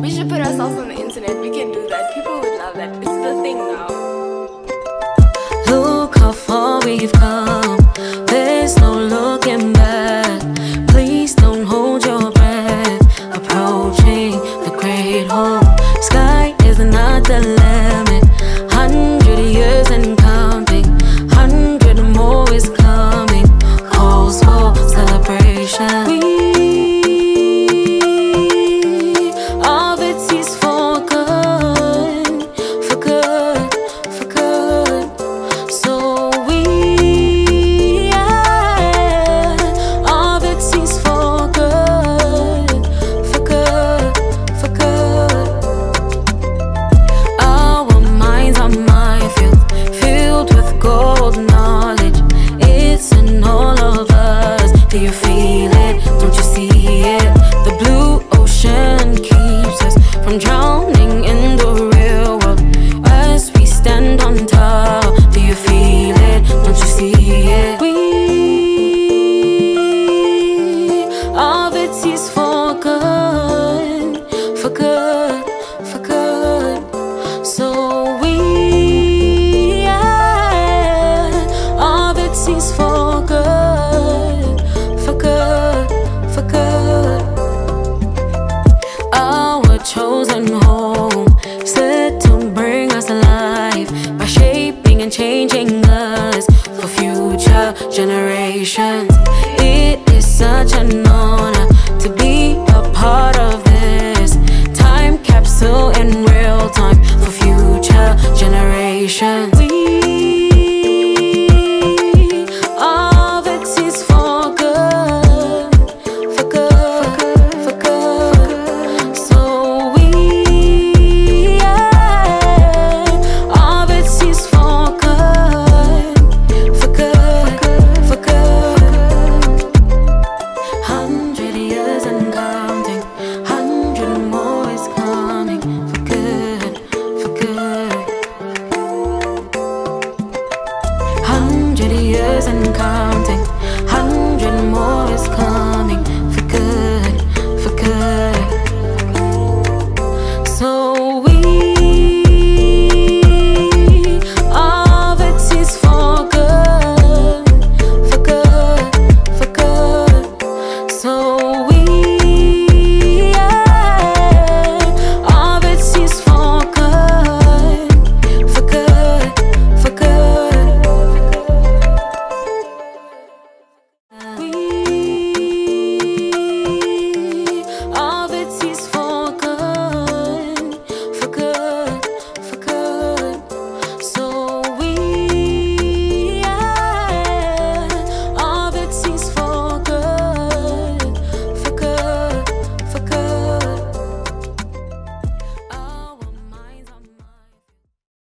We should put ourselves on the internet. We can do that. People would love that. It's the thing now. Look how far we've come. From drowning in the real world. As we stand on top, do you feel it? Don't you see it? We of it is Chosen home, set to bring us alive by shaping and changing us for future generations. It is such an honor to be a part of this time capsule in real time for future generations. We Judy isn't come.